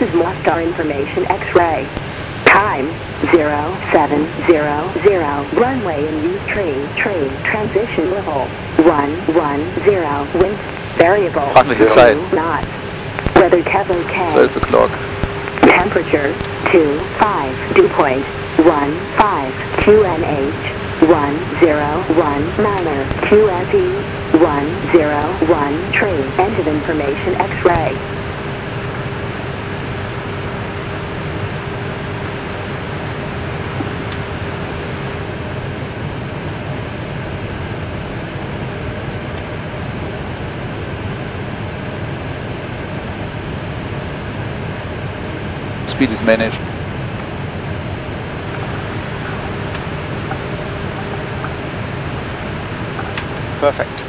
This is Mostar Information X-ray. Time 0700. Runway in use tree. Tree. Transition level 110. Wind variable. Fahren wir hier Zeit. Knots. Weather CAVOK. 12 o'clock. Temperature 25. Dew point 15. QNH 101 Niner. QFE 101 Tree. End of information X-ray. Speed is managed. Perfect.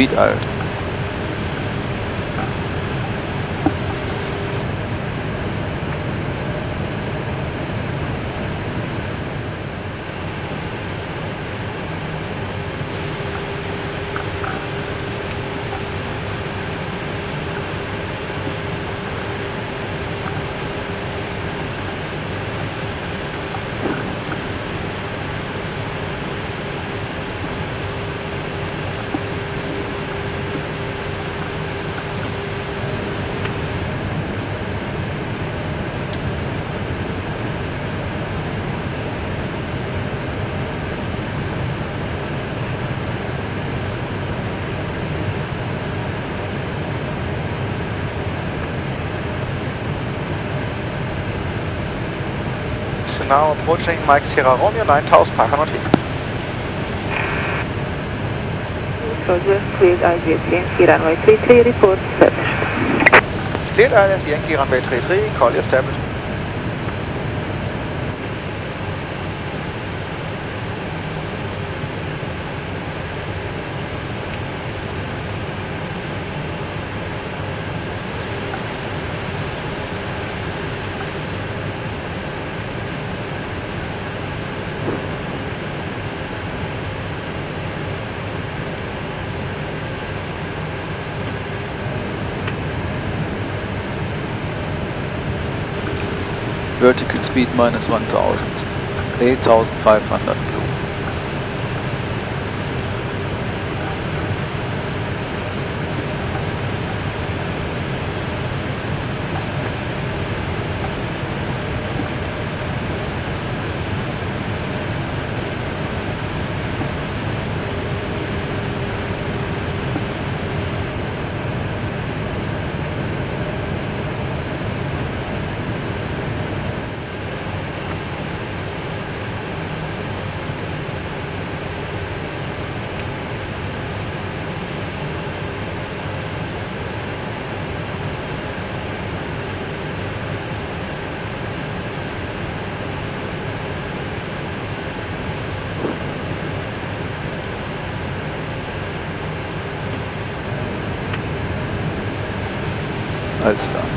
So. Speed alt. Now approaching Mike Sierra Romeo 9500 feet. Roger, cleared IGS Yankee runway 33, report established. Cleared ILS Yankee runway 33, call established. Vertical speed minus 1000. 8500 blue.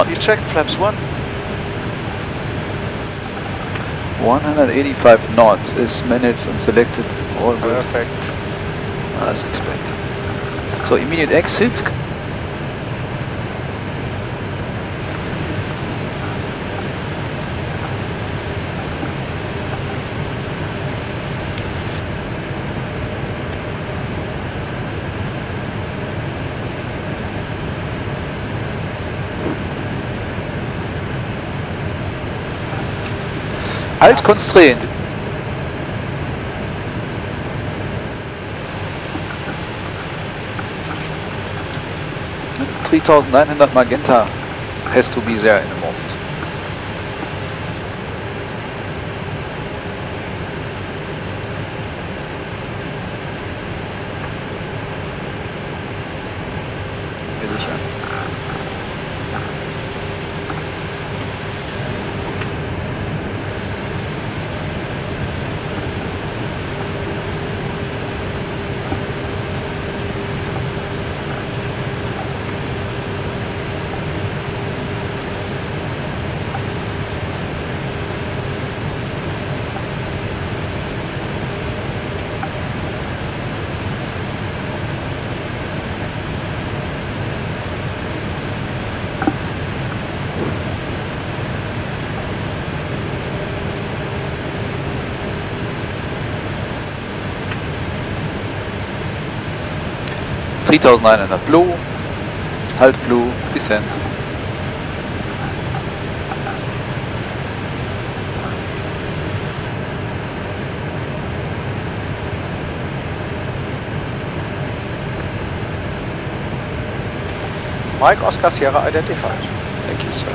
One. Speed check, flaps 1. 185 knots is managed and selected. All good Perfect. as expected. So immediate exit. Halt constrained. Three thousand nine magenta has to be there in a moment. Mir sicher. Three thousand nine hundred blue. Halt blue. Descent. Mike Oscar Sierra identified. Thank you, sir.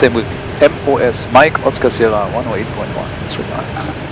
Same with me. MOS, Mike Oscar Sierra 108.1. Three lines.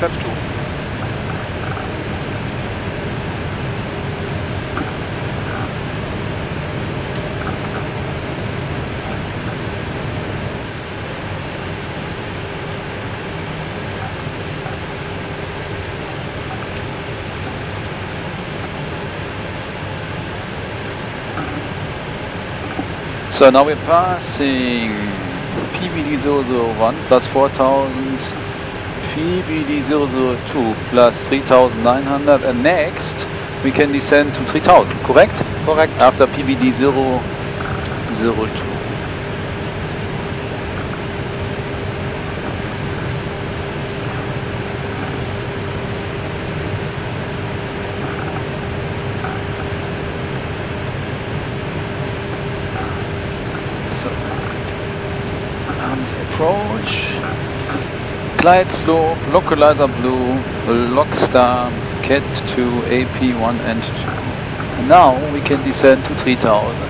2. So now we're passing PBD 001 plus 4000, PVD002 plus 3900 and next we can descend to 3000, correct? Correct. After PVD002. Glide slope, localizer blue, LOC star, cat 2, AP1 and 2. And now we can descend to 3000.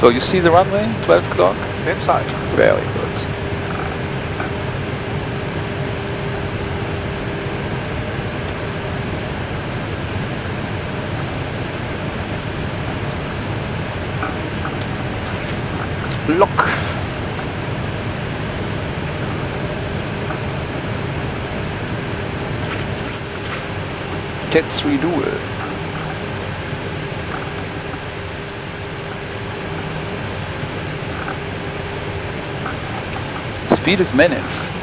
So you see the runway, 12 o'clock? Inside. Very good. Cat 3 dual. Speed is minutes.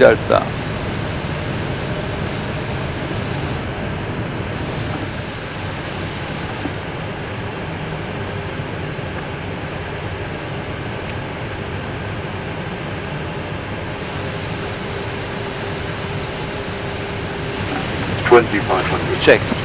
Als. Twenty-five hundred. Checked.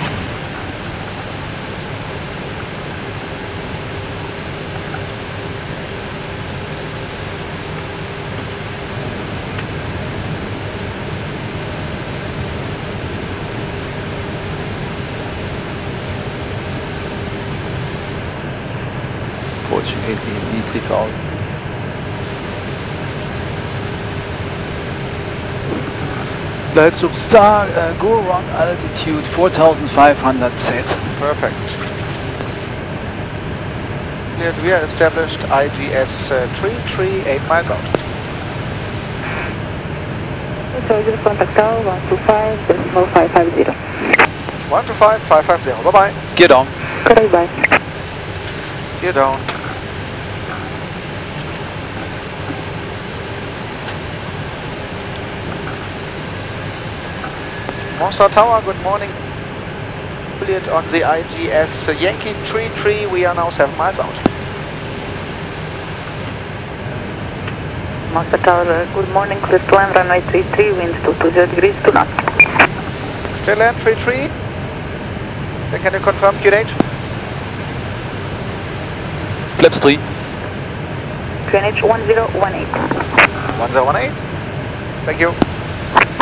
Glide slope star, uh, go around altitude 4500 set. Perfect. Cleared, we are established IGS uh, 338 miles out. Soldier contact tower 125 decimal 550. 125 550. Bye bye. Get on. Correct bye. Gear Mostar Tower, good morning. Juliet on the IGS Yankee 33, we are now 7 miles out. Mostar Tower, uh, good morning. Clear to land runway 33, winds 220 degrees to knots. Clear land 33. Then can you confirm Q date? Flaps 3. QNH 1018. 1018. Thank you.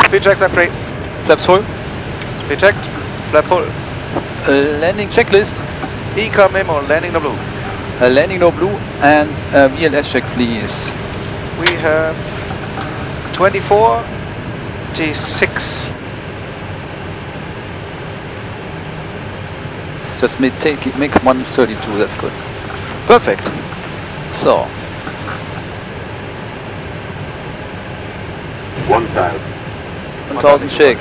Speed check, flap 3. Flaps full. Speed checked, flap full. Uh, landing checklist. Eco memo, landing no blue. Uh, landing no blue and uh, VLS check please. We have 24 G6. Just make, take, it- make 132, that's good. Perfect. So. 1000. 1000 shake.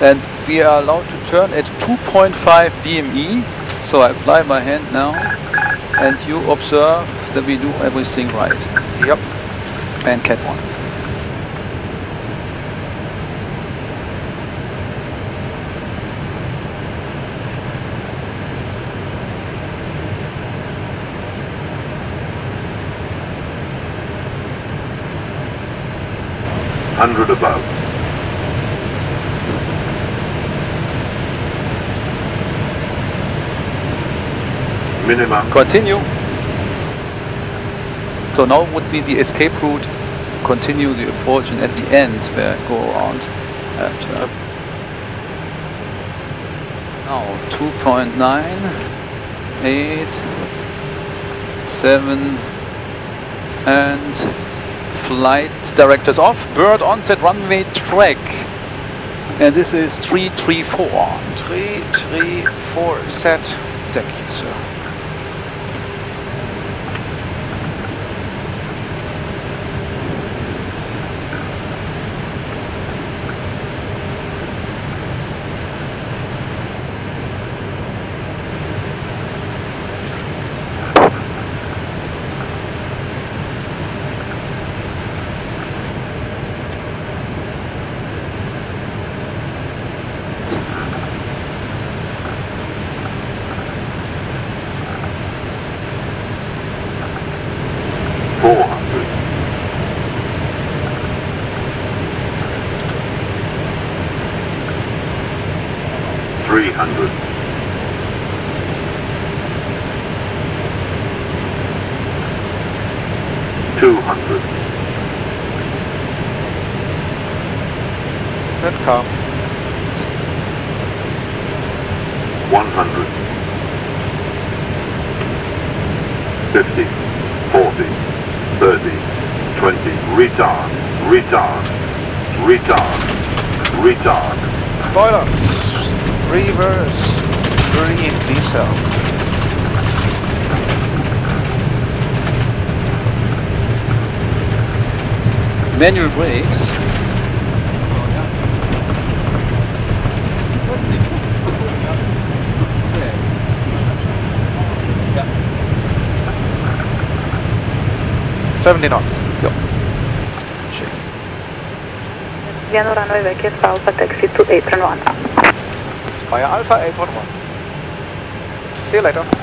And we are allowed to turn at 2.5 DME. So I fly by hand now. And you observe that we do everything right. Yep. And cat 1. Hundred above. Minimum. Continue. So now would be the escape route. Continue the approach and at the end where go around and uh, now 2.9 8 7 and flight directors off bird onset runway track and this is 334 Three, three, four, set. Deck, yes, sir. 100, 50, 40, 30, 20, retard, retard, retard, retard. Spoiler, reverse, turning diesel. Manual brakes Seventy knots. Yep. Vienna runway Vecchia Alpha taxi to apron 1 up. Via Alpha 811. See you later.